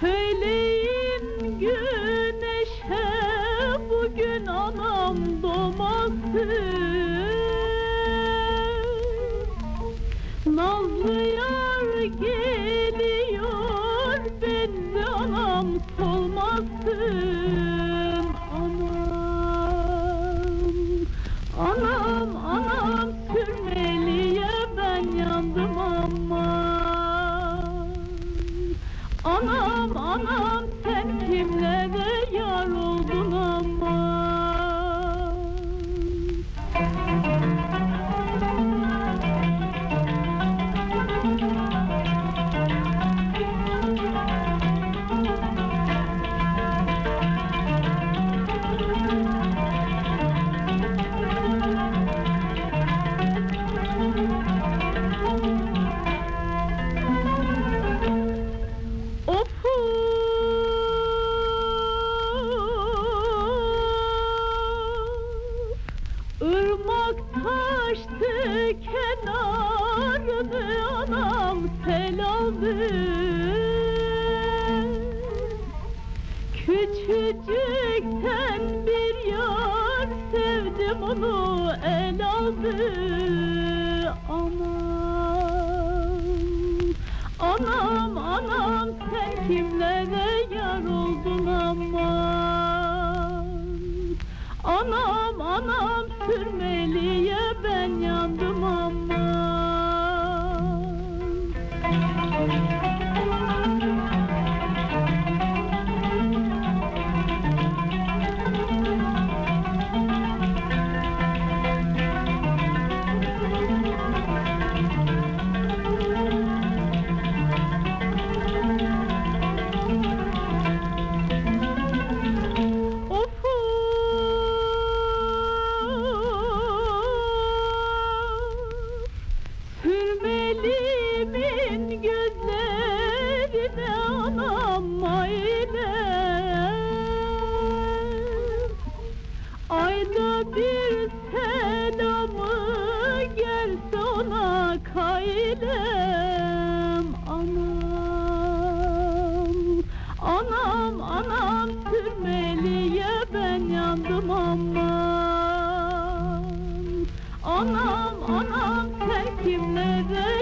Söyleyin güneşe bugün anam doğmazdı taştı kenarını anam sel aldı Küçücükten bir yar sevdim onu el aldı. Anam Anam anam sen kimlere yar oldun aman? Anam anam sürmeliye Sürmelimin gözlerine anam mailem Ayda bir selamı gelse ona kailem Anam, anam, anam sürmeliye ben yandım aman. Anam, anam sen kimlere